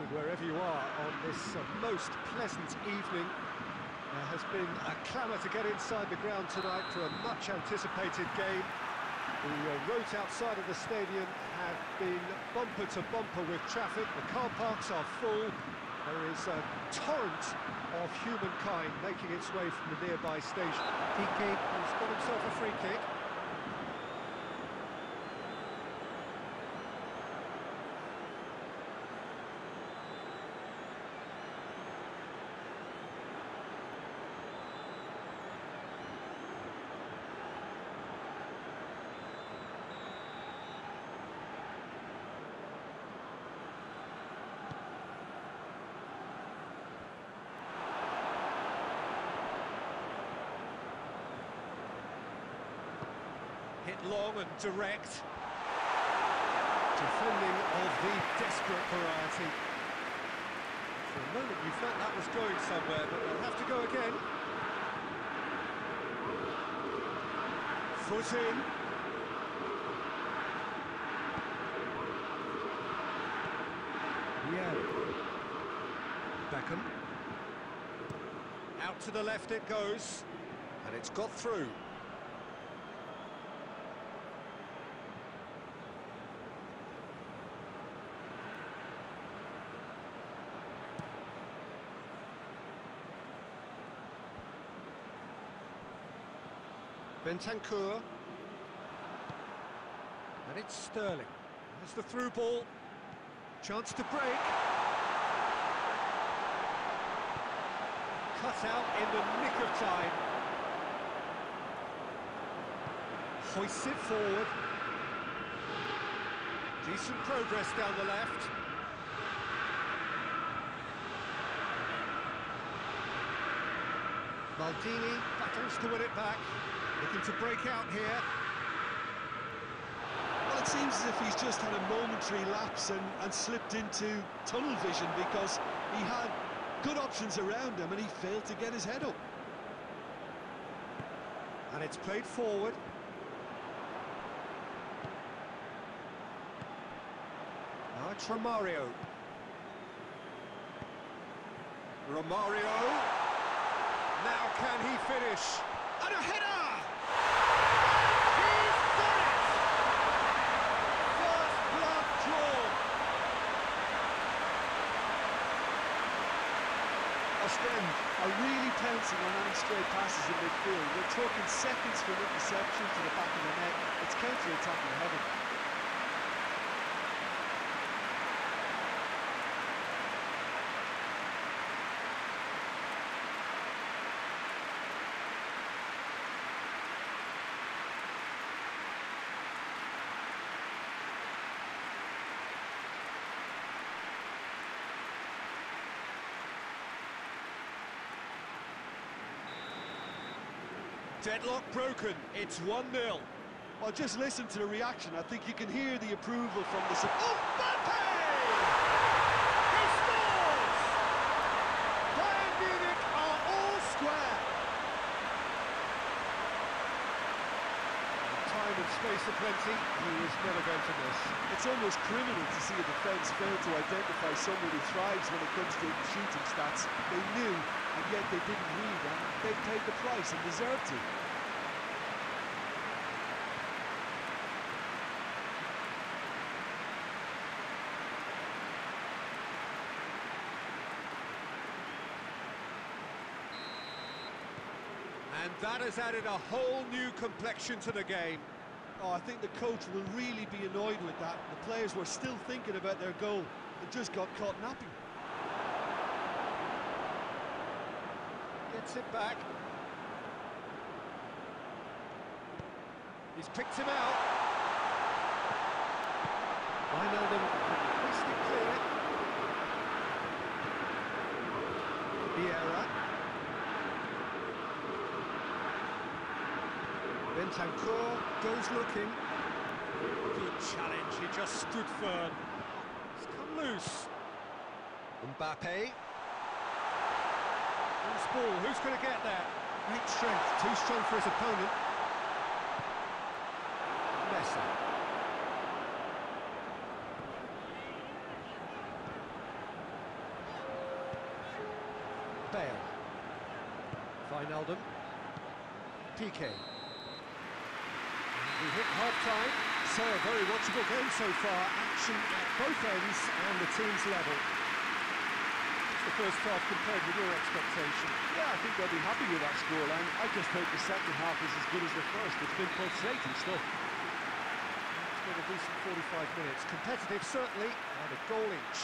you are on this uh, most pleasant evening. There has been a clamour to get inside the ground tonight for a much-anticipated game. The uh, roads outside of the stadium have been bumper to bumper with traffic. The car parks are full. There is a torrent of humankind making its way from the nearby station. Piqué has got himself a free kick. Long and direct. Defending of the desperate variety. For a moment you felt that was going somewhere, but they'll have to go again. Foot in. Yeah. Beckham. Out to the left it goes. And it's got through. Bentancur. And it's Sterling. There's the through ball. Chance to break. Cut out in the nick of time. Hoists it forward. Decent progress down the left. Maldini battles to win it back. Looking to break out here. Well, it seems as if he's just had a momentary lapse and, and slipped into tunnel vision because he had good options around him and he failed to get his head up. And it's played forward. Now it's Romario. Romario. Now can he finish? And a header! He's done it! First blood drawn. Ostend are really pouncing on any stray passes in midfield. We're talking seconds from interception to the back of the net. It's counter-attacking heaven. Deadlock broken. It's 1-0. Well, just listen to the reaction. I think you can hear the approval from the... Oh, Mbappe! He scores! Bayern Munich are all square. Time and space aplenty, he is never going to miss. It's almost criminal to see a defence fail to identify someone who thrives when it comes to shooting stats. They knew, and yet they didn't read, and they paid the price and deserved to. And that has added a whole new complexion to the game. Oh, I think the coach will really be annoyed with that. The players were still thinking about their goal. They just got caught napping. Gets it back. He's picked him out. Wijnaldum it clear. Vieira. Bentancur goes looking. Good challenge, he just stood firm. It's come loose. Mbappe. Loose ball, who's going to get there? Great strength, too strong for his opponent. Messi. Bale. Wijnaldum. Piqué. We hit half-time, so a very watchable game so far. Action at both ends and the team's level. What's the first half compared with your expectation? Yeah, I think they'll be happy with that scoreline. I just hope the second half is as good as the first. It's been pulsating stuff. It's been a decent 45 minutes. Competitive, certainly, and a goal each.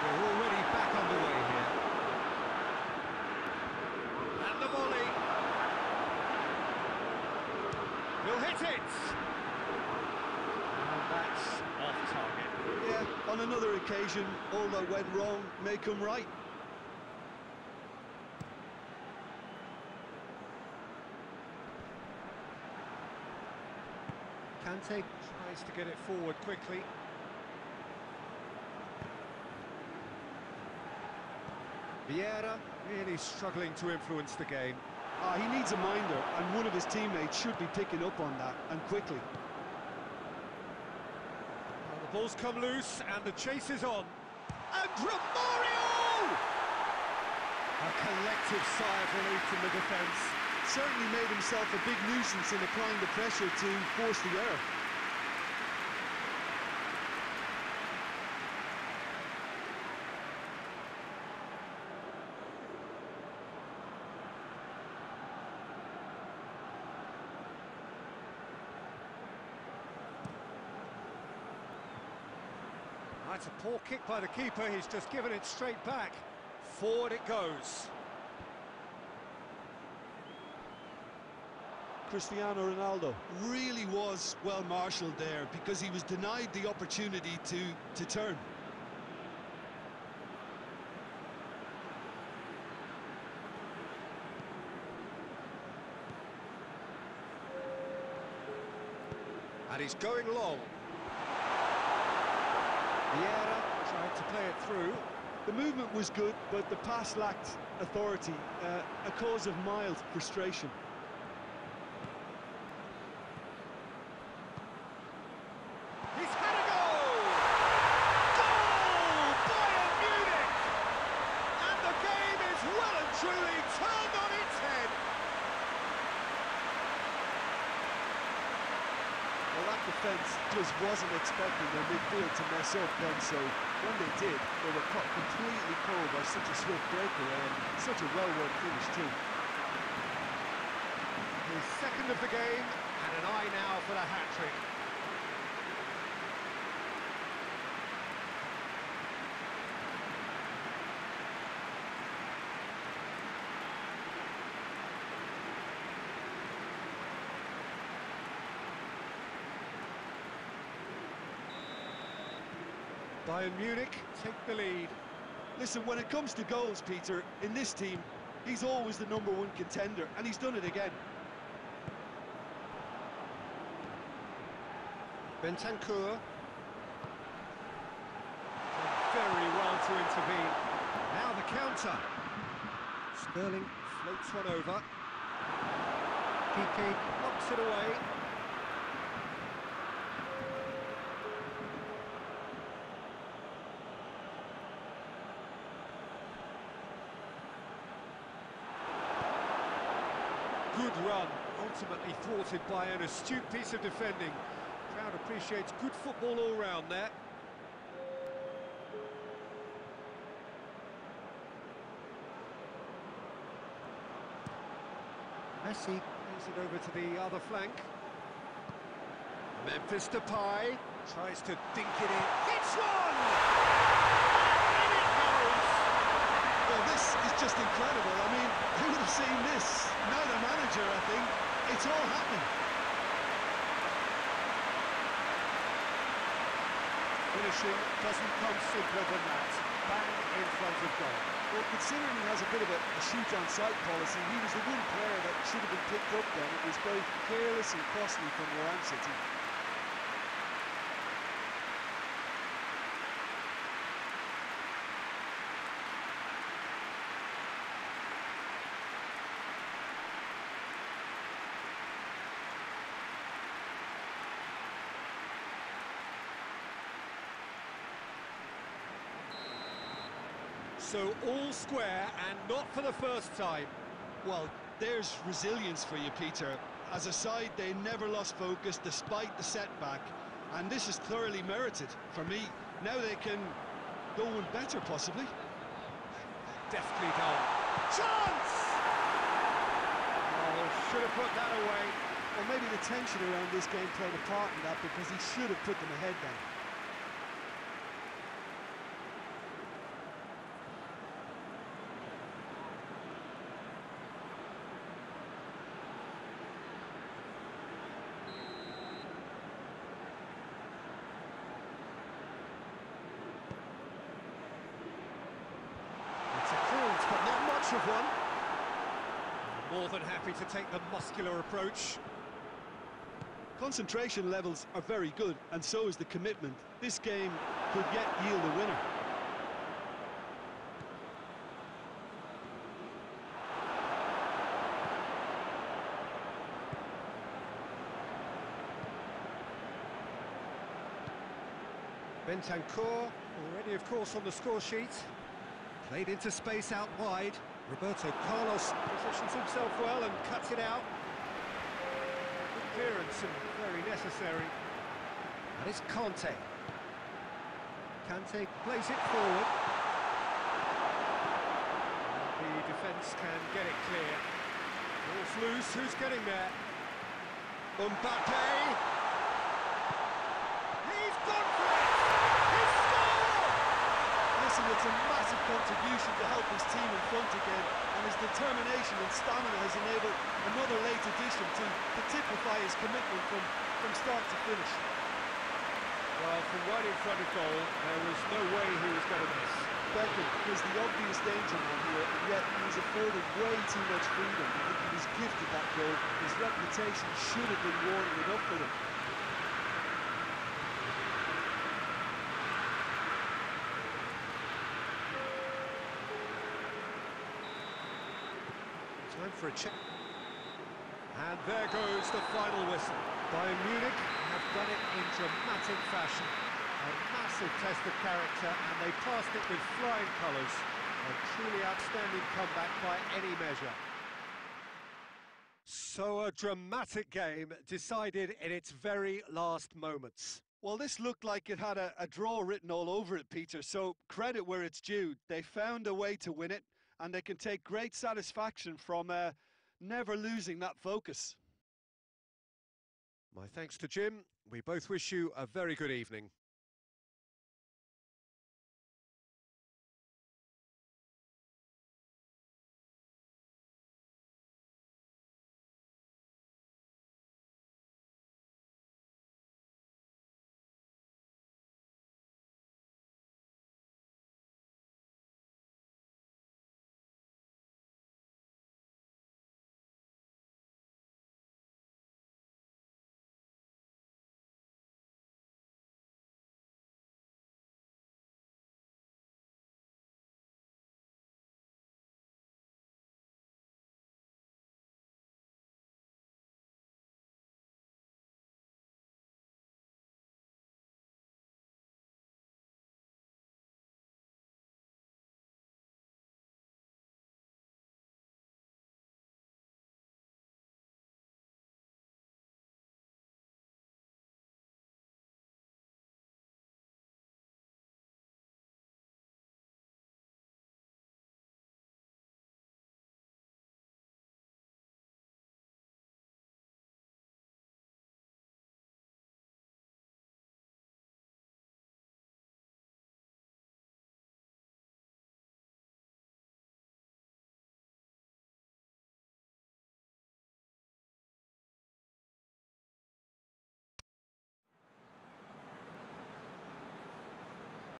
We're already back underway here. And the volley. He'll hit it! And that's off target. Yeah, on another occasion, all that went wrong may come right. Kante tries to get it forward quickly. Vieira really struggling to influence the game. Ah, he needs a minder, and one of his teammates should be picking up on that, and quickly. Well, the ball's come loose and the chase is on. And Romario! A collective sigh of relief from the defence. Certainly made himself a big nuisance in applying the pressure to force the error. That's a poor kick by the keeper, he's just given it straight back. Forward it goes. Cristiano Ronaldo really was well marshalled there because he was denied the opportunity to, to turn. And he's going long. Vieira tried to play it through. The movement was good, but the pass lacked authority, uh, a cause of mild frustration. He's had a goal! Goal! Bayern Munich! And the game is well and truly turned on its head. Well, that just wasn't expecting their midfield to mess up then, so when they did, they were caught completely cold by such a swift breakaway and such a well-worn finish too. His second of the game, and an eye now for the hat-trick. Bayern Munich take the lead. Listen, when it comes to goals, Peter, in this team, he's always the number one contender, and he's done it again. Bentancur. Very well to intervene. Now the counter. Sterling floats one over. Piqué knocks it away. Good run, ultimately thwarted by an astute piece of defending. Crowd appreciates good football all round there. Messi plays it over to the other flank. Memphis Depay tries to dink it in. Hits one! And it goes! Well, this is just incredible. I mean, who would have seen this? Neither manager, I think. It's all happening. Finishing doesn't come simpler than that. Bang in front of goal. Well, considering he has a bit of a, a shoot-on-sight policy, he was the one player that should have been picked up then. It was both careless and costly from where I'm So all square and not for the first time. Well, there's resilience for you, Peter. As a side, they never lost focus despite the setback, and this is thoroughly merited for me. Now they can go one better, possibly. Deftly done. Chance! Oh, should have put that away. Well, maybe the tension around this game played a part in that because he should have put them ahead then. It's a cruise, but not much of one. More than happy to take the muscular approach. Concentration levels are very good, and so is the commitment. This game could yet yield a winner. Bentancur, already of course on the score sheet. Played into space out wide. Roberto Carlos positions himself well and cuts it out. Good clearance and very necessary. And it's Conte. Kante plays it forward. The defence can get it clear. Ball's loose, who's getting there? Mbappe! He's gone for it! He's scored! Listen, it's a massive contribution to help his team in front again, and his determination and stamina has enabled another late addition to, to typify his commitment from, from start to finish. Well, from right in front of goal, there was no way he was going to miss. Beckham was the obvious danger man here, and yet he was afforded way too much freedom. I think he was gifted that goal. His reputation should have been warning enough for him. Time for a check. And there goes the final whistle. Bayern Munich have done it in dramatic fashion. A massive test of character, and they passed it with flying colours. A truly outstanding comeback by any measure. So a dramatic game decided in its very last moments. Well, this looked like it had a, a draw written all over it, Peter, so credit where it's due. They found a way to win it, and they can take great satisfaction from uh, never losing that focus. My thanks to Jim. We both wish you a very good evening.